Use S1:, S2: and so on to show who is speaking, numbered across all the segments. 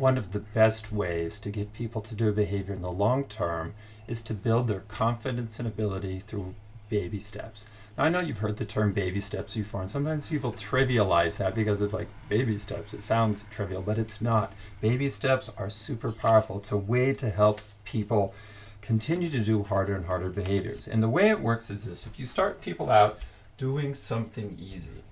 S1: one of the best ways to get people to do a behavior in the long term is to build their confidence and ability through baby steps. Now, I know you've heard the term baby steps before, and sometimes people trivialize that because it's like baby steps. It sounds trivial, but it's not. Baby steps are super powerful. It's a way to help people continue to do harder and harder behaviors. And the way it works is this if you start people out doing something easy,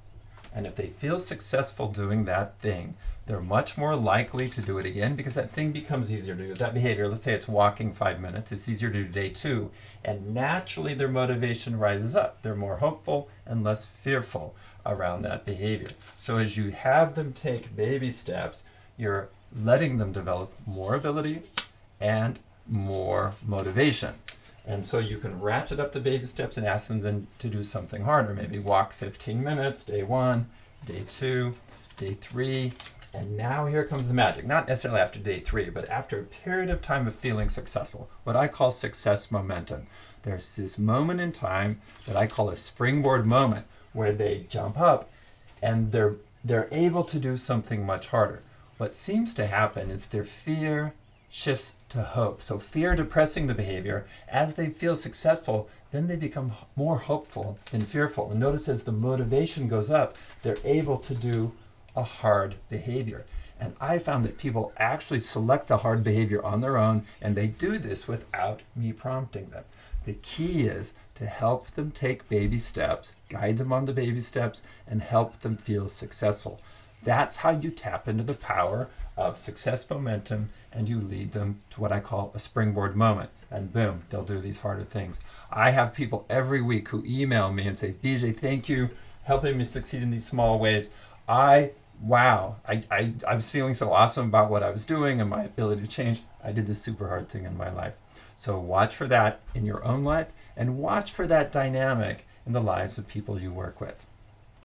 S1: and if they feel successful doing that thing, they're much more likely to do it again because that thing becomes easier to do. That behavior, let's say it's walking five minutes, it's easier to do day two, and naturally their motivation rises up. They're more hopeful and less fearful around that behavior. So as you have them take baby steps, you're letting them develop more ability and more motivation. And so you can ratchet up the baby steps and ask them then to do something harder. Maybe walk 15 minutes, day one, day two, day three, and now here comes the magic. Not necessarily after day three, but after a period of time of feeling successful, what I call success momentum. There's this moment in time that I call a springboard moment where they jump up and they're they're able to do something much harder. What seems to happen is their fear shifts to hope. So fear depressing the behavior. As they feel successful, then they become more hopeful than fearful. And notice as the motivation goes up, they're able to do a hard behavior. And I found that people actually select the hard behavior on their own, and they do this without me prompting them. The key is to help them take baby steps, guide them on the baby steps, and help them feel successful. That's how you tap into the power of success momentum and you lead them to what I call a springboard moment. And boom, they'll do these harder things. I have people every week who email me and say, BJ, thank you, helping me succeed in these small ways. I wow, I, I, I was feeling so awesome about what I was doing and my ability to change. I did this super hard thing in my life. So watch for that in your own life and watch for that dynamic in the lives of people you work with.